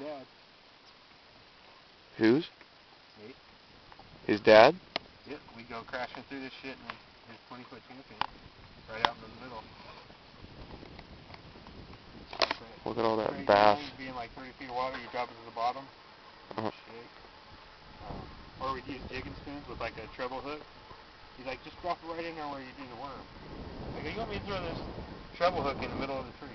dad. Whose? Me. His dad? Yep, we go crashing through this shit and there's 20 foot champion. Right out in the middle. Look at all that bass. Being like 30 feet of water, you drop it to the bottom. Uh-huh. Um, or we'd use jigging spoons with like a treble hook. He's like, just drop it right in there where you do the worm. I you want me to throw this treble hook in the middle of the tree?